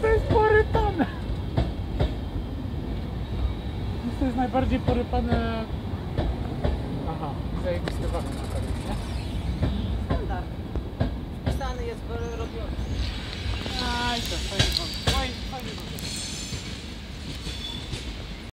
To jest porypane! To jest najbardziej porypane... Aha, zajebiste wakacje na pewno, nie? Standard. Wpisany jest robiony. Aj, to fajnie.